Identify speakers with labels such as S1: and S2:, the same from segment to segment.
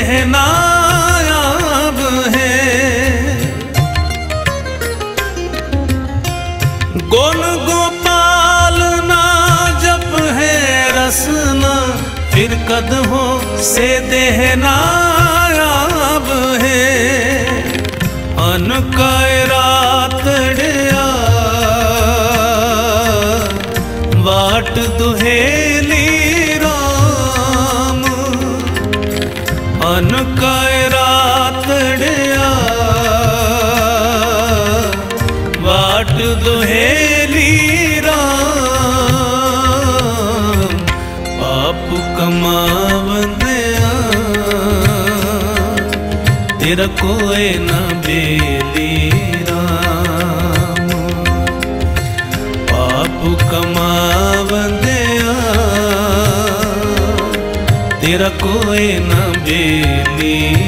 S1: हैं नायाब हैं। गुण गोपाल ना जप है रसना, फिर कदमों से देह नायाब है। अनकायरा कोय न बेली राम। पाप कमावंदे तेरा कोय न बेली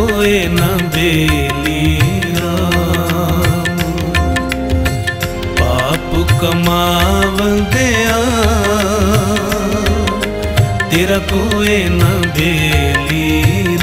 S1: रोए न बेली राम। पाप कमावंदिया तेरा कोई न बेली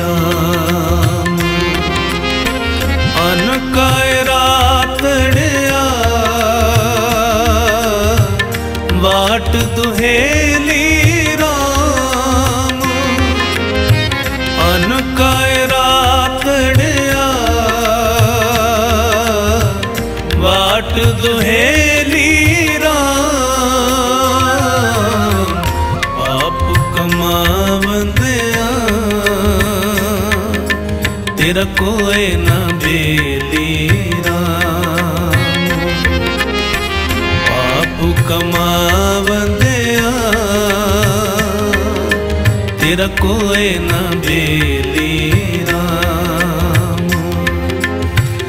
S1: ਕੋਏ ਨਾ ਬੇਲੀ ਰਾਮ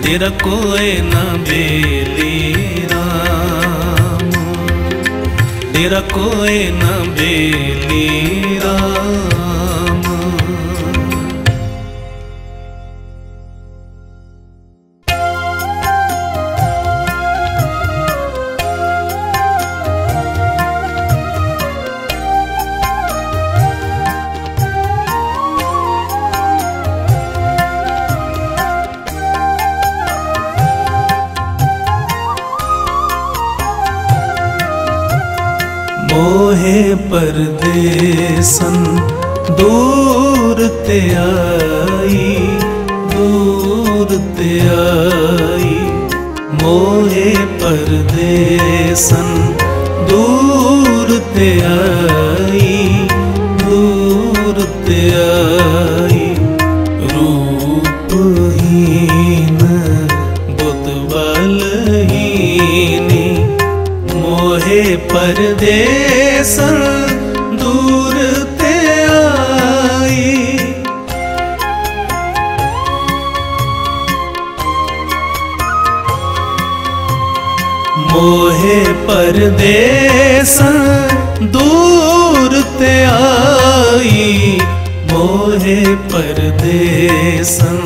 S1: ਤੇਰਾ ਕੋਏ ਨਾ ਬੇਲੀ ਰਾਮ ਤੇਰਾ ਕੋਏ ਨਾ ਬੇਲੀ ਰਾਮ ਪਰਦੇਸਨ ਦੂਰ ਤੇ ਆਈ, ਦੂਰ ਤੇ ਆਈ। ਮੋਹੇ ਪਰਦੇਸਨ ਦੂਰ ਤੇ ਆਈ, ਦੂਰ ਤੇ ਆਈ। ਰੂਪਹੀਨ ਬੁੱਤਵਲਹੀਨੀ ਮੋਹੇ ਪਰਦੇਸਨ ਪਰਦੇਸਾਂ ਦੂਰ ਤੇ ਆਈ ਮੋਹੇ ਪਰਦੇਸਾਂ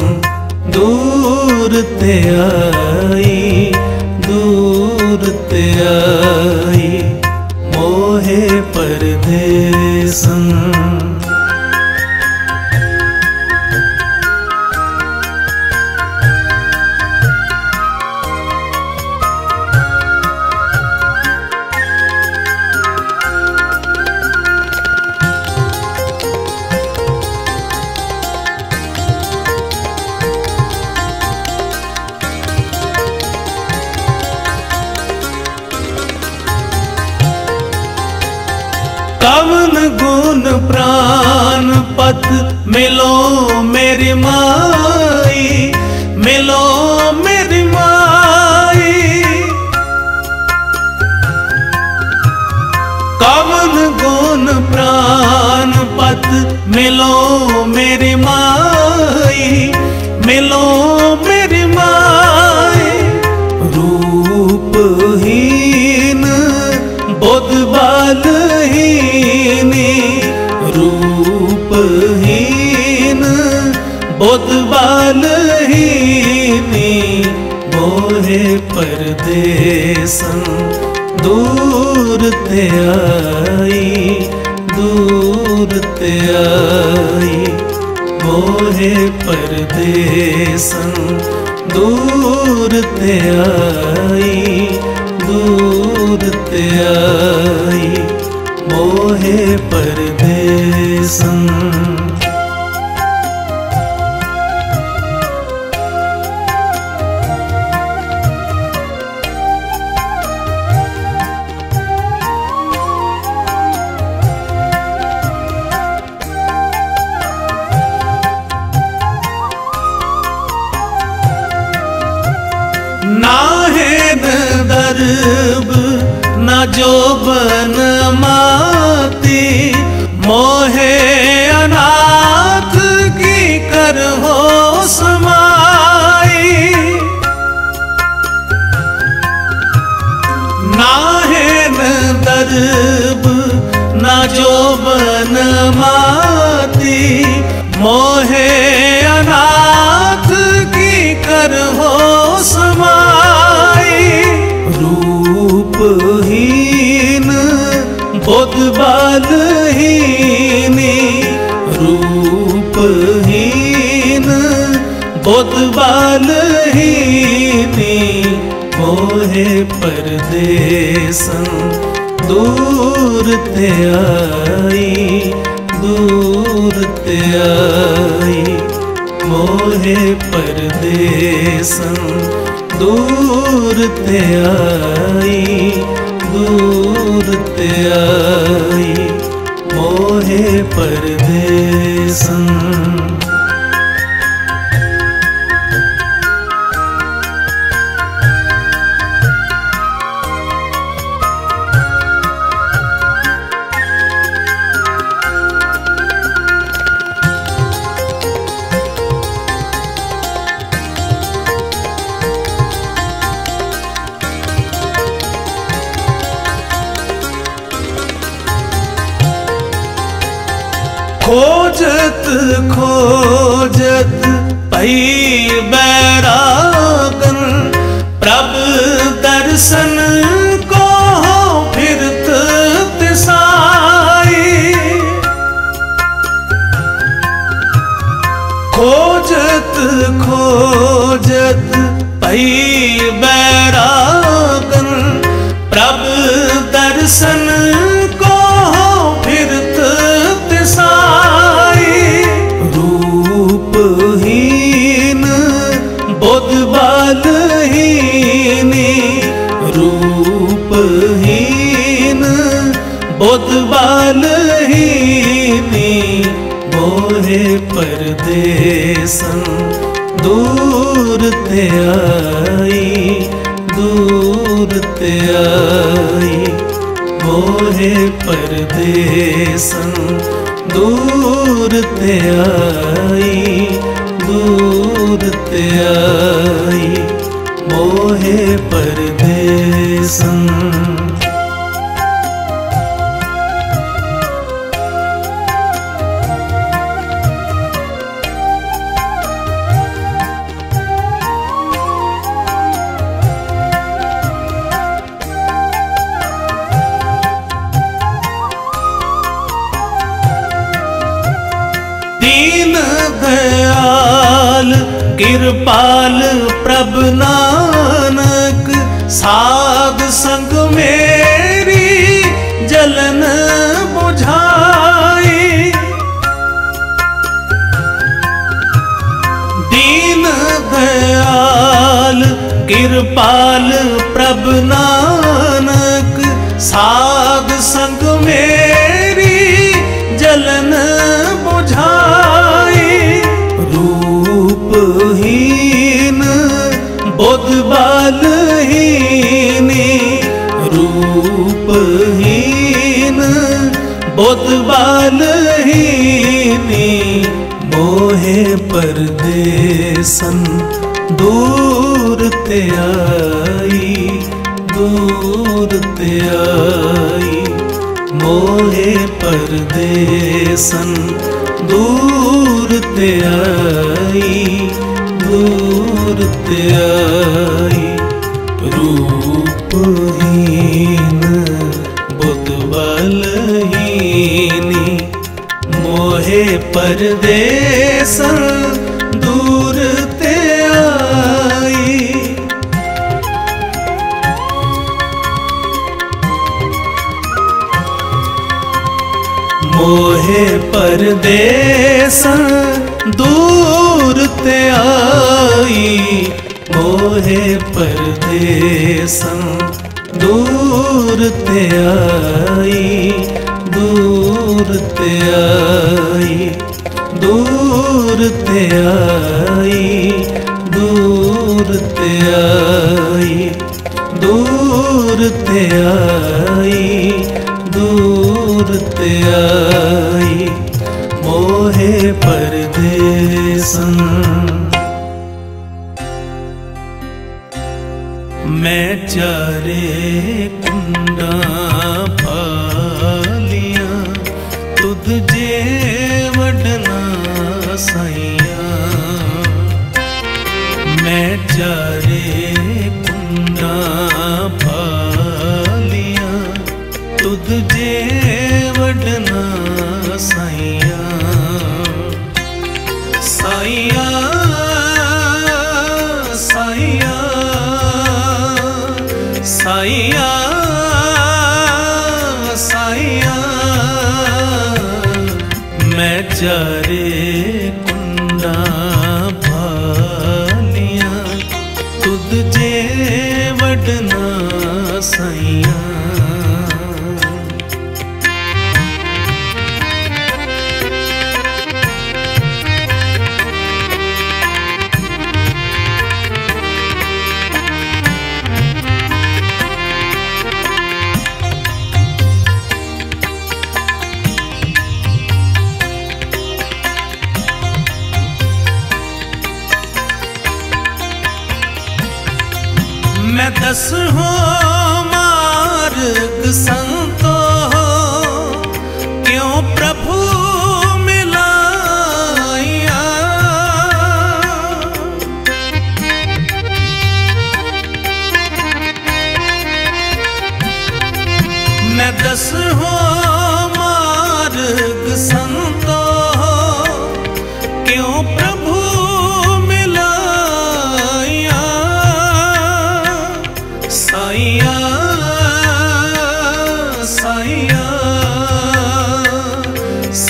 S1: ਦੂਰ ਤੇ ਆਈ मिलो मेरी माई, मिलो मेरी माई। रूपहीन बुद्ध बलहीनी रूपहीन बुद्ध बलहीनी मोहे परदेसन दूर ते आई ਦੂਰ ਤੇ ਆਈ। ਮੋਹੇ ਪਰਦੇਸਾਂ ਦੂਰ ਤੇ ਆਈ। ਦੂਰ ਤੇ ਆਈ। ਮੋਹੇ ਪਰਦੇਸਾਂ yo ਦੇਸਨ ਦੂਰ ਤੇ ਆਈ, ਦੂਰ ਤੇ ਆਈ। ਮੋਹੇ ਪਰਦੇਸਨ ਦੂਰ ਤੇ ਆਈ, ਦੂਰ ਤੇ ਆਈ। ਮੋਹੇ ਪਰਦੇਸਨ ਖੋਜਤ ਪਈ ਬੈਰਾਗਨ ਪ੍ਰਭ ਦਰਸ਼ਨ ਕਰਦੇ ਸੰ ਦੂਰ ਤੇ ਆਈ, ਦੂਰ ਤੇ ਆਈ। ਮੋਹੇ ਪਰਦੇਸਨ ਦੂਰ ਤੇ ਆਈ, ਦੂਰ ਤੇ ਆਈ। ਰੂਪਹੀਨ ਬੁੱਧਵਲਹੀਨੀ ਮੋਹੇ ਪਰਦੇਸਨ ਪਰਦੇਸਾਂ ਦੂਰ ਤੇ ਆਈ, ਮੋਹੇ ਪਰਦੇਸਾਂ ਦੂਰ ਤੇ ਆਈ, ਦੂਰ ਤੇ ਆਈ, ਦੂਰ ਤੇ ਆਈ, ਦੂਰ ਤੇ ਆਈ, ਦੂਰ ਤੇ ਆਈ, ਦੂਰ ਤੇ ਆਈ। परदेसन मैं चारे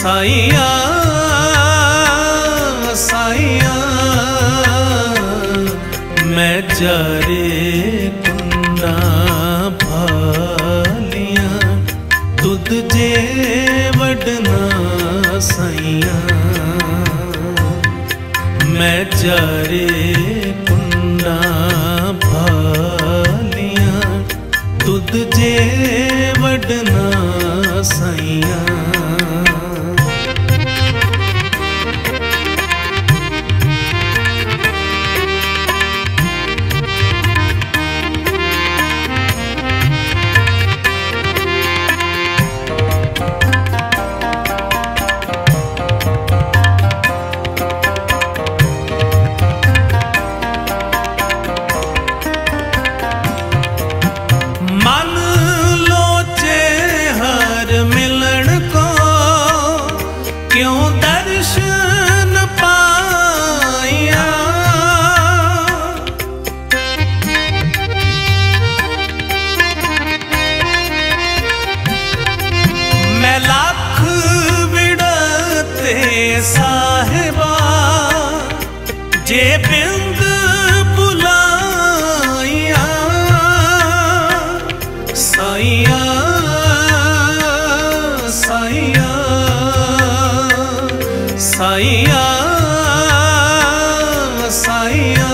S1: ਸਾਈਆਂ ਸਾਈਆਂ। ਮੈਂ ਜਾਰੇ ਕੁੰਨਾ ਭਾਲੀਆਂ ਤੁਧ ਸਾਈਆਂ। ਮੈਂ ਜਾਰੇ ਕੁੰਨਾ ਭਾਲੀਆਂ ਆਇਆ।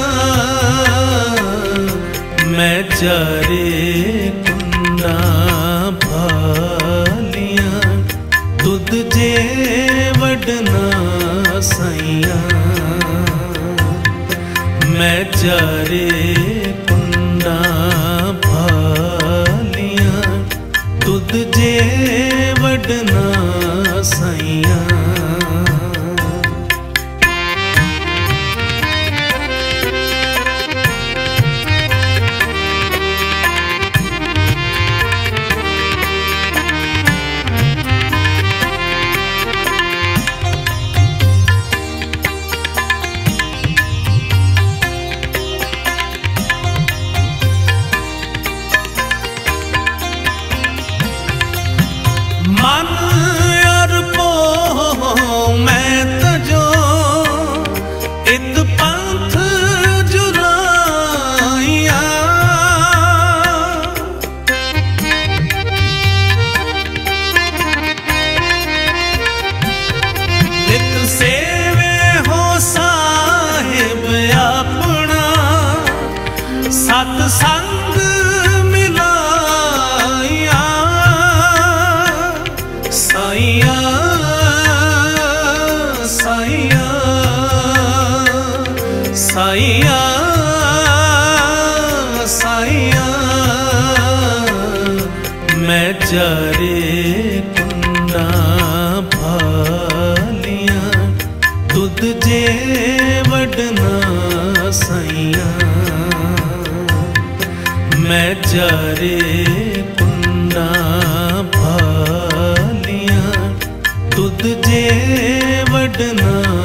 S1: ਮੈਂ ਚਾਰੇ ਕੁੰਨਾ ਭਾਲੀਆਂ ਦੁੱਧ ਜੇ ਸਾਈਆਂ। ਮੈਂ ਚਾਰੇ कितना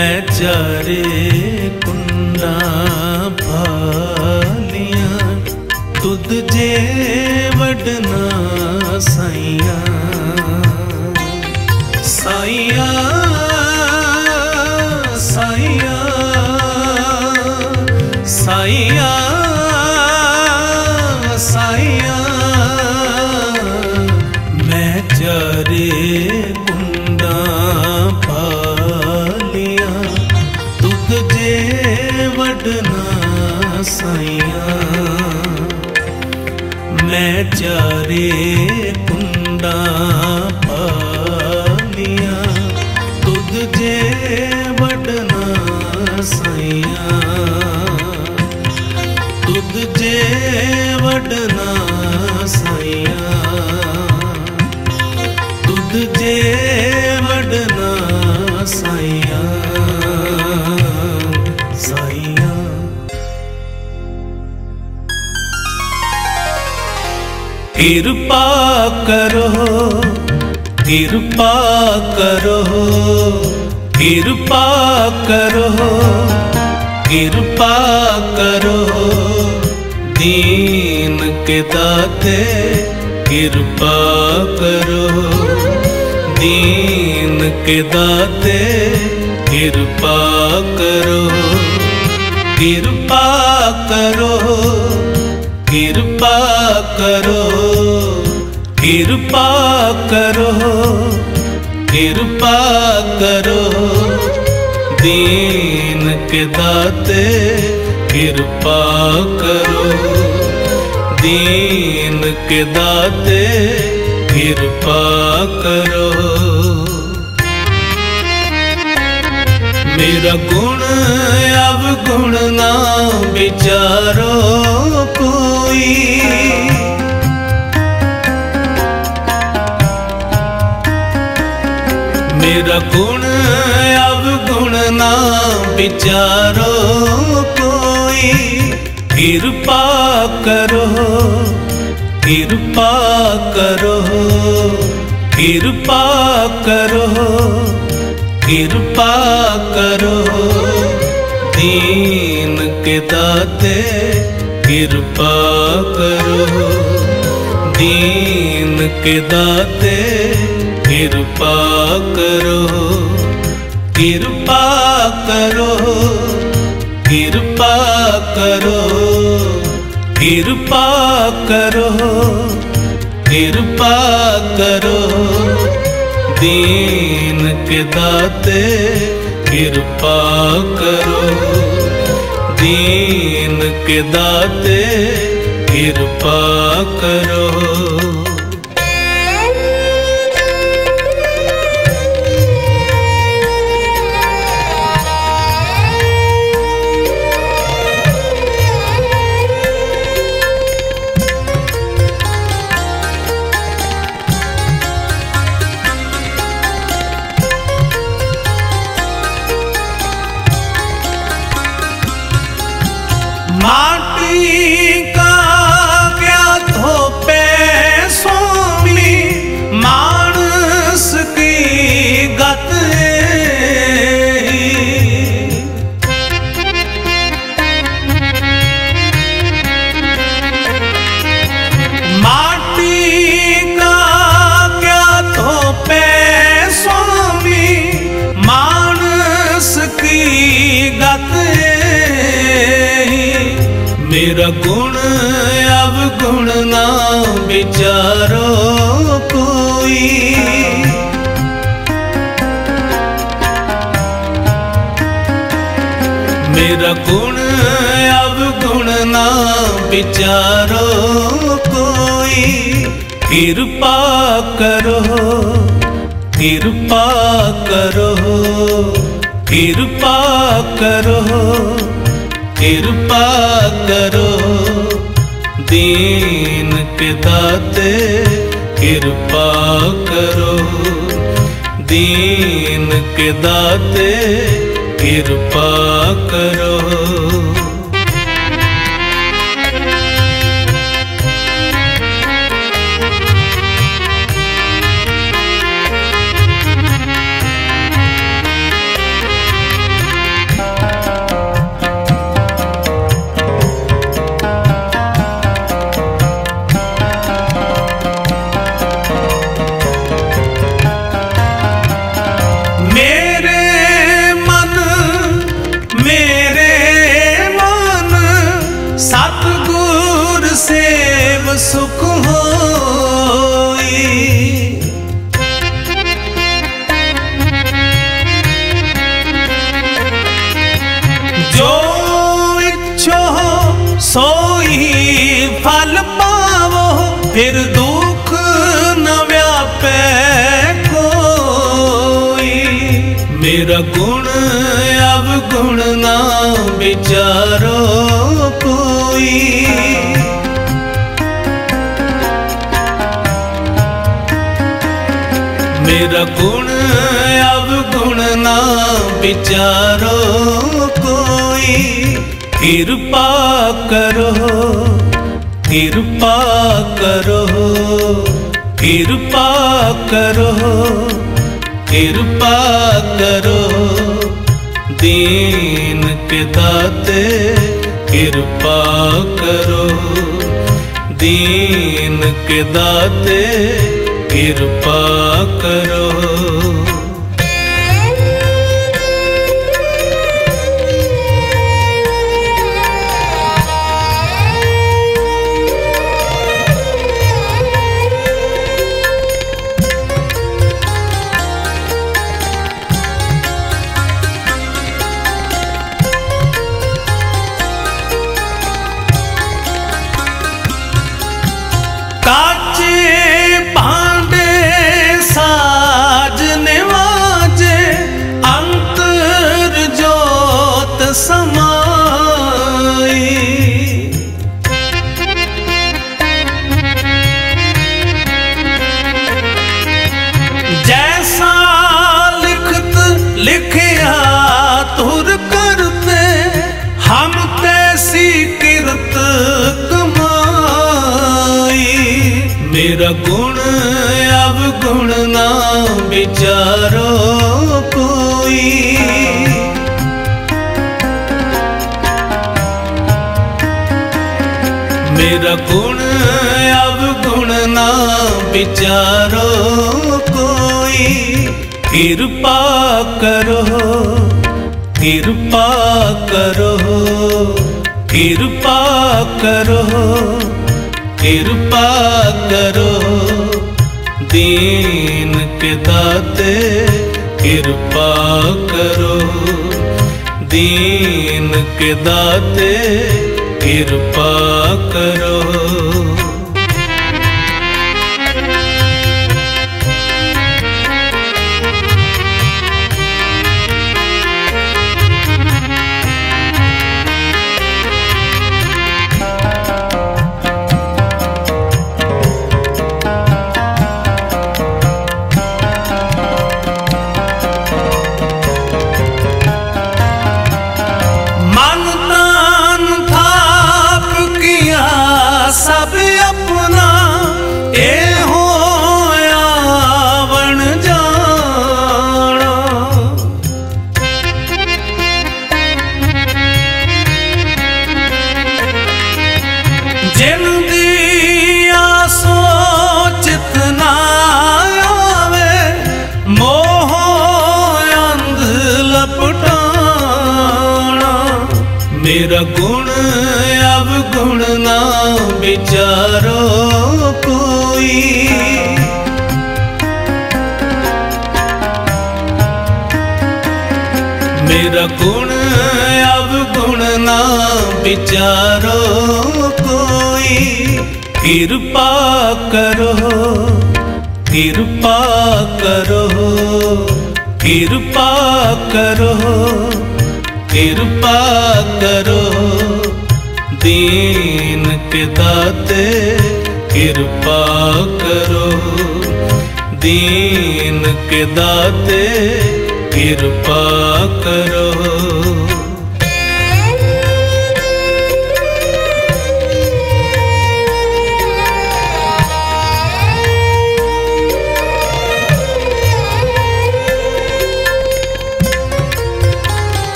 S1: ਮੈਂ ਚਾਰੇ ਕੁੰਡਾਂ ਭਾਲੀਆਂ ਤੁਧ ਜੇ ਵਡਨਾ ਸਾਈਆਂ। ਸਾਈਆਂ ਸਾਈਆਂ ਸਾਈਆਂ। मैं चारे कृपा करो कृपा करो कृपा करो कृपा करो। दीन के दाते, कृपा करो। दीन के दाते, कृपा करो। कृपा करो। कृपा करो कृपा करो कृपा करो। दीन के दाते कृपा करो, दीन के दाते कृपा करो। मेरा गुण अवगुण ना विचारो कोई मेरा गुण अवगुण ना विचारो कोई कृपा करो कृपा करो कृपा करो कृपा करो। दीन के दाते कृपा करो। दीन के दाते कृपा करो। कृपा करो। कृपा करो। कृपा करो। कृपा करो। दीन के दाते कृपा करो। दीन के दाते कृपा करो। के दाते कृपा करो। के दाते कृपा करो।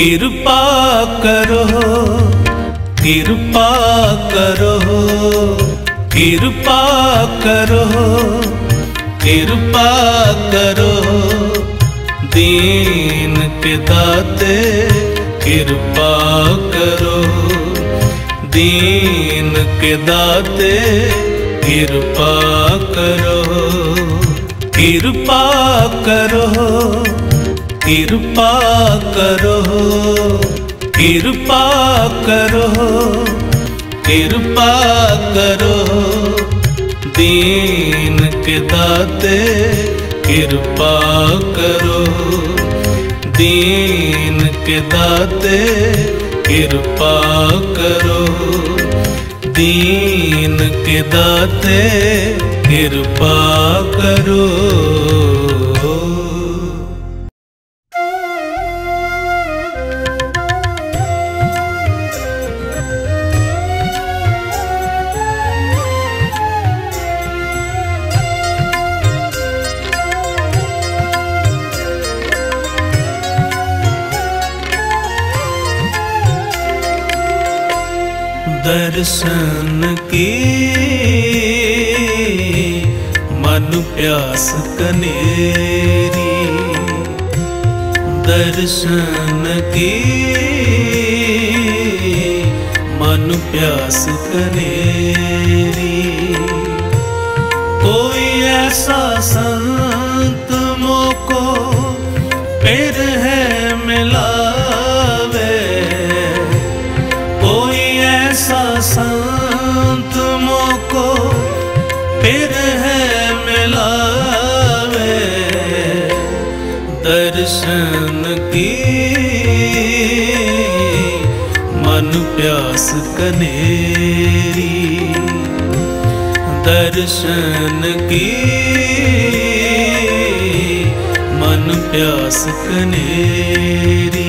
S1: कृपा करो कृपा करो कृपा करो कृपा करो। दीन के दाते कृपा करो, दीन के दाते कृपा करो। कृपा करो कृपा करो। कृपा करो कृपा करो। दीन के दाते, कृपा करो। दीन के दाते, कृपा करो। दीन के दाते, कृपा करो। दर्शन की मन प्यास कनेरी कनेरी दर्शन की मन प्यास कनेरी।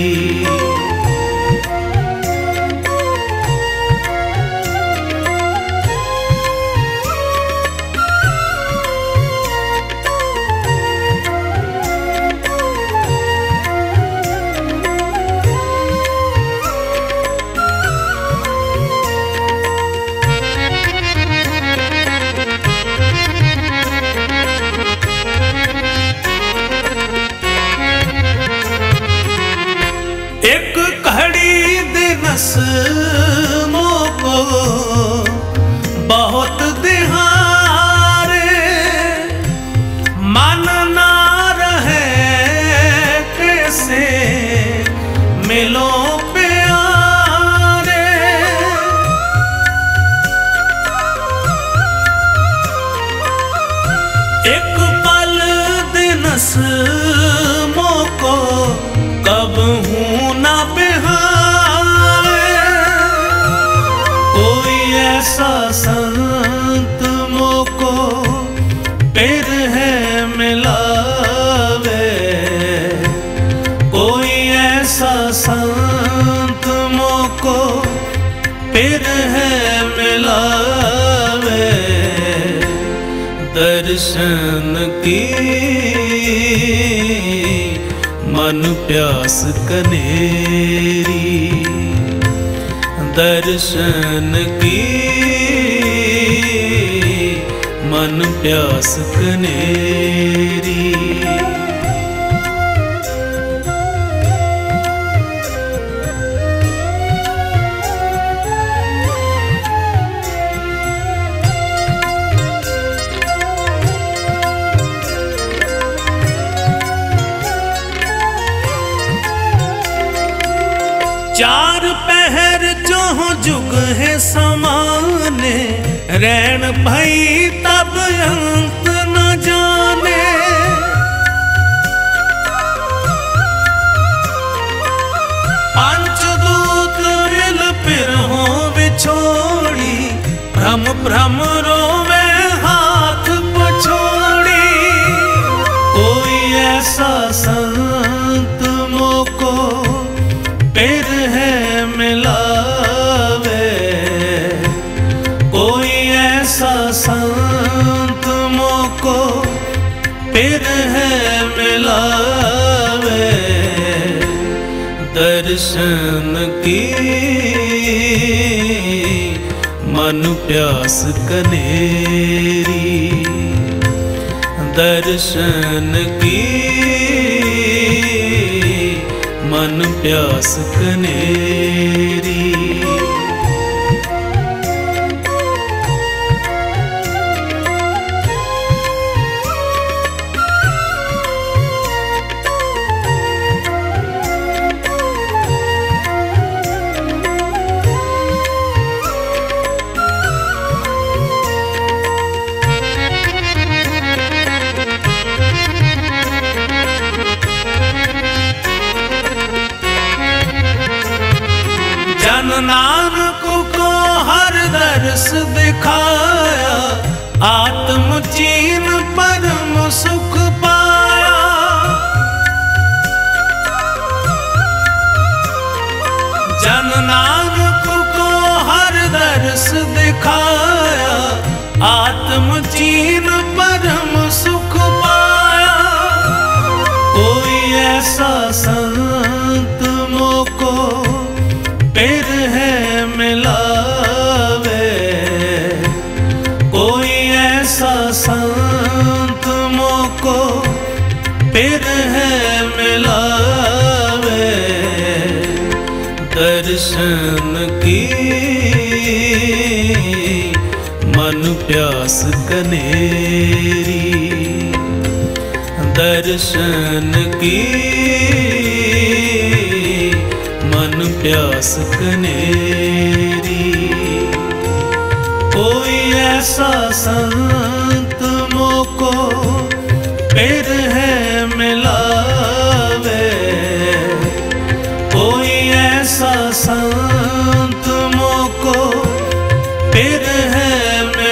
S1: दर्शन की। मन प्यास कनेरी। चार जो जुग है समाने, रैन भई तब अंत न जाने। पंचदूत मिल फिर हो बिछोड़ी, भ्रम भ्रम रोवे प्यास कनेरी दर्शन की। मन प्यास कनेरी।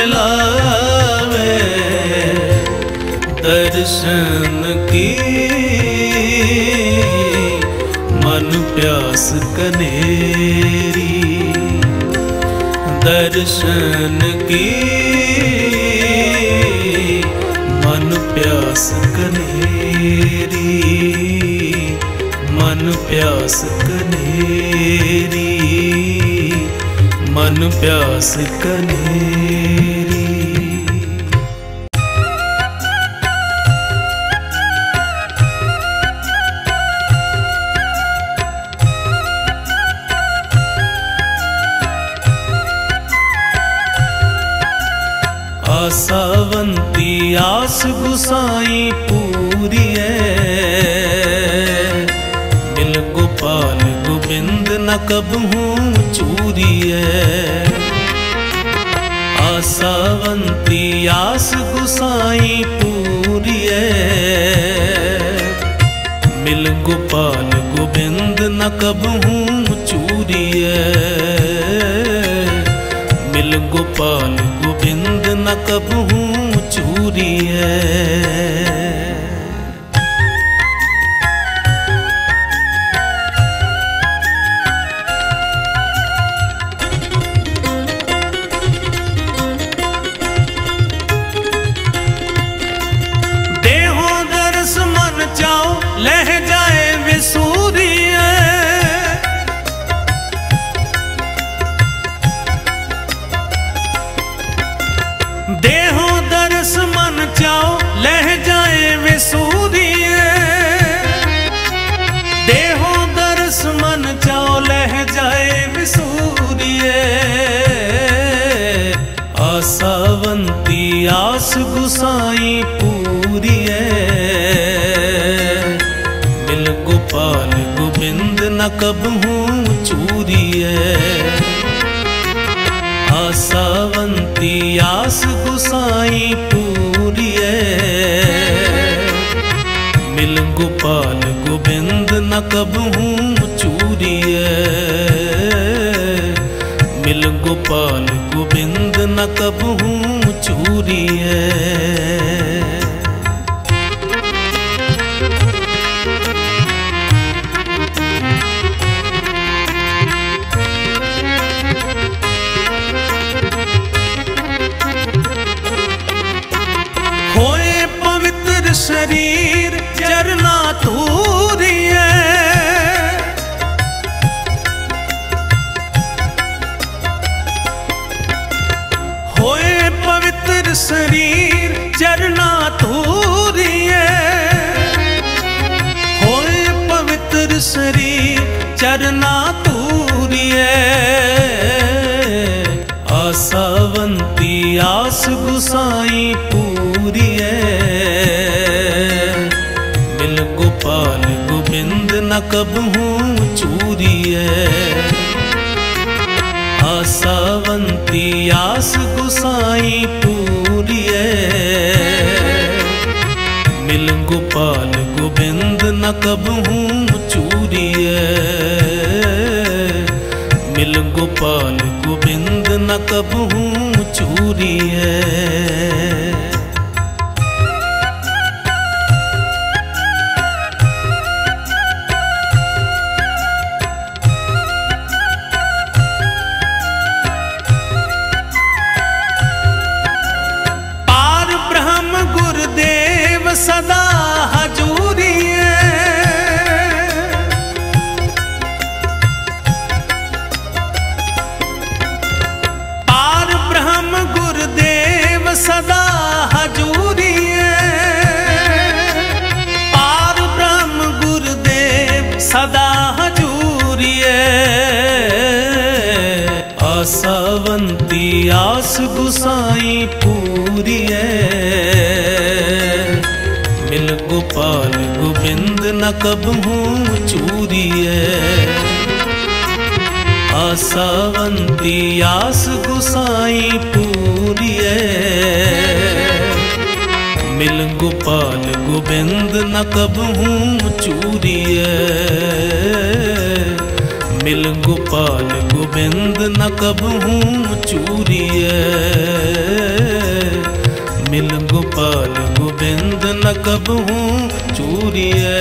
S1: लावे दर्शन की। मन प्यास कनेरी दर्शन की। मन प्यास कनेरी मन प्यास कनेरी। मन प्यास कनेरी। आसावंती आस गुसाई पूरी है। दिल गोपाल गोविंद न कबू कब हूँ चूरी आसावंती आस गुसाई पूरी मिल गोपाल गोविंद, न कब हूँ चूरी मिल गोपाल गोविंद, न कब हूँ चूरी है। न कब हूँ चूरिए आसावंती आस गुसाई पूरिए मिल गोपाल गोविंद, न कब हूँ चूरिए मिल गोपाल गोविंद, न कब हूँ चूरिए पार न कब हूँ चूरिए आसावंती आस गुसाई पूरिए मिल गोपाल गोविंद, न कब हूँ चूरिए मिल गोपाल गोविंद, न कब हूँ चूरिए मिल गोपाल गोविंद, न कब हूँ ਚੂਰੀਏ।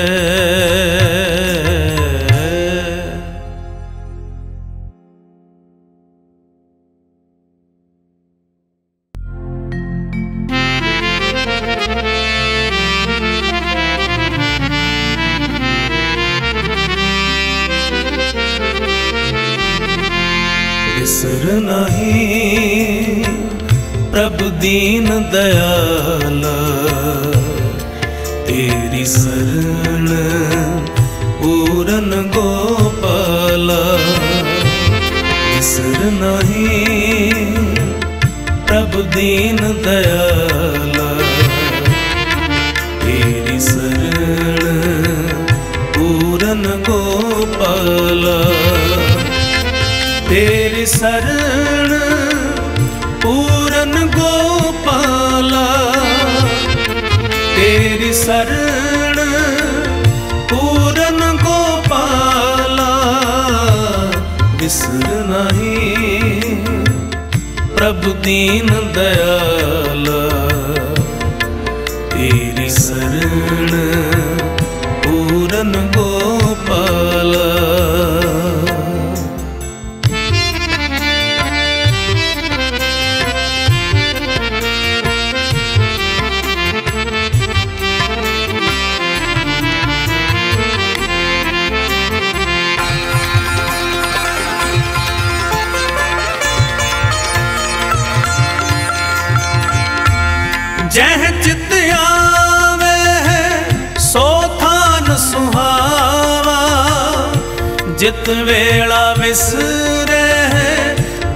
S1: ਨਹੀਂ ਪ੍ਰਭ ਦੀਨ ਦਇਆ। दीन दयाला। ਜਿਤ ਵੇਲਾ ਵਿਸਰੇ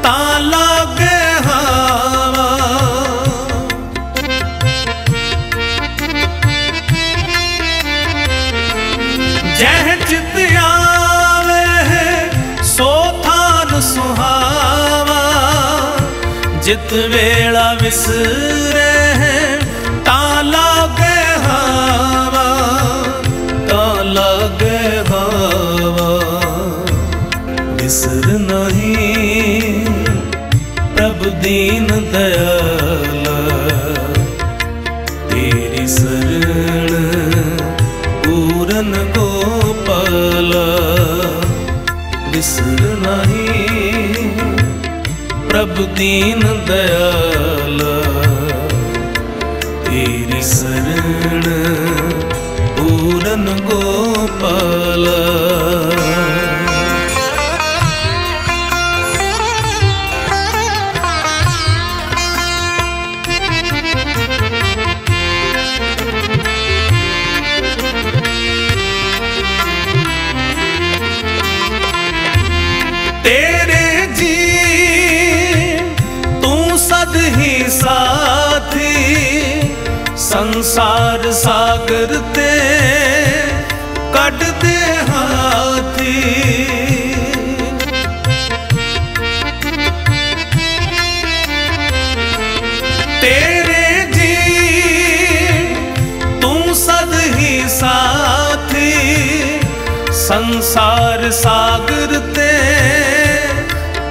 S1: ਤਾਂ ਲਾਗੇ ਹਾਵਾ। ਜਹ ਚਿਤ ਆਵੇ, ਸੋ ਥਾਨ ਸੁਹਾਵਾ। ਜਿਤ ਵੇਲਾ ਵਿਸਰੇ दीन दयाला तेरी शरण पूरन गोपाला विसर नहीं प्रभु दीन दयाला तेरी शरण सद ही साथी संसार सागर ते कट दे हाथी संसार सागर ते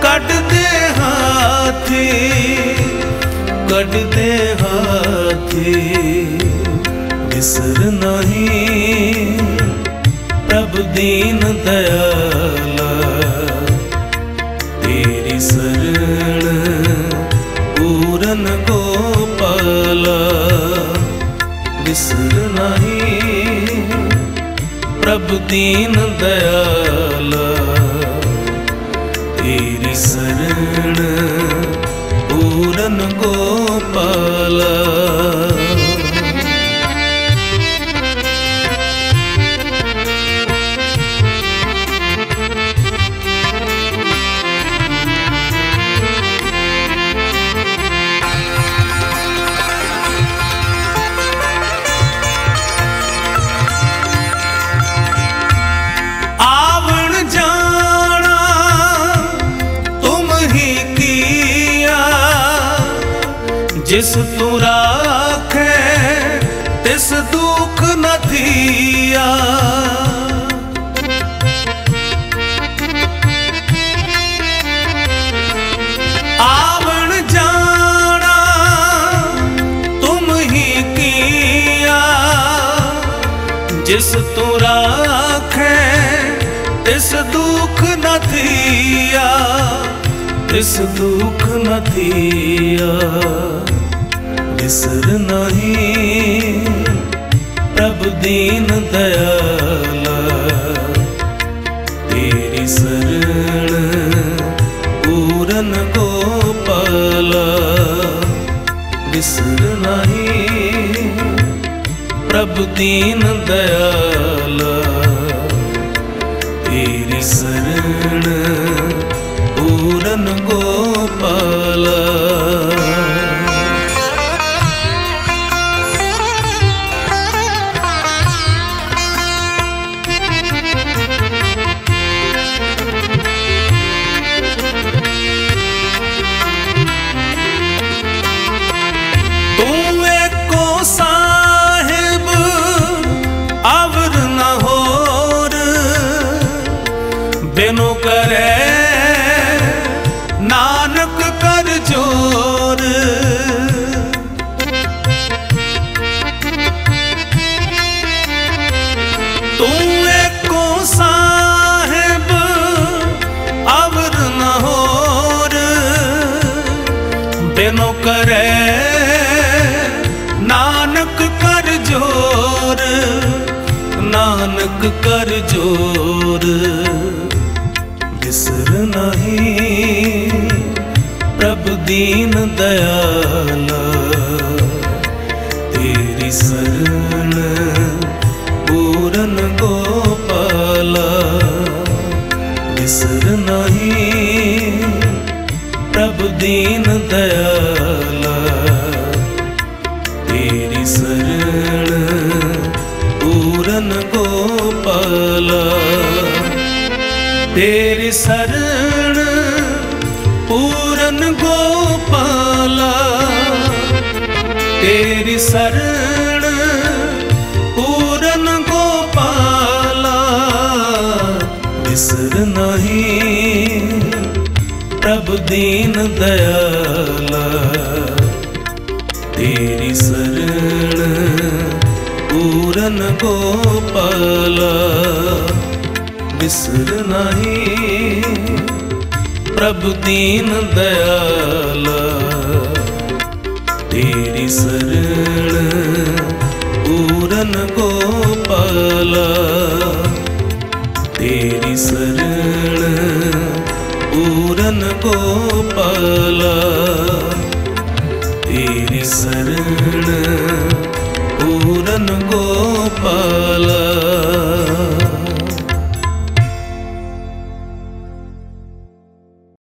S1: कट दे हाथी। ਲੱਗਦੇ ਹਾਥੀ ਨਹੀਂ। ਪ੍ਰਭ ਦੀਨ ਦਇਆਲਾ ਤੇਰੀ ਪੂਰਨ ਗੋਪਾਲਾ। ਵਿਸਰ ਨਹੀਂ ਪ੍ਰਭ ਦੀਨ ਦਇਆਲਾ। ਤਿਸ ਤੂੰ ਰਾਖੇ, ਤਿਸ ਦੁੱਖ ਨਾ ਥੀਆ ਤਿਸ ਦੁਖ ਨਾ ਨਹੀਂ ਪ੍ਰਭ ਦੀਨ ਦਇਆਲਾ, ਤੇਰੀ ਸਰਣ ਪੂਰਨ ਗੋਪਾਲਾ। ਬਿਸਰ ਨਹੀਂ ਪ੍ਰਭ ਦੀਨ ਦਇਆਲ। ਨਾਨਕ ਕਰ ਜੋਰ। ਬਿਸਰ ਨਹੀਂ ਪ੍ਰਭ ਦੀਨ ਦਇਆਲਾ। ਤੇਰੀ ਸਰਨ ਪੂਰਨ ਗੋਪਾਲਾ। ਬਿਸਰ ਨਹੀਂ ਪ੍ਰਭ ਦੀਨ ਦਇਆਲਾ। शरण, पूरन गोपाला, तेरी शरण, पूरन गोपाला, बिसर नहीं, प्रभु दीन दयाला। तेरी शरण, पूरन गोपाला, बिसर नहीं प्रभु दीन दयाला, तेरी शरण पूरन गोपाला, तेरी शरण पूरन गोपाला, तेरी शरण पूरन गोपाला।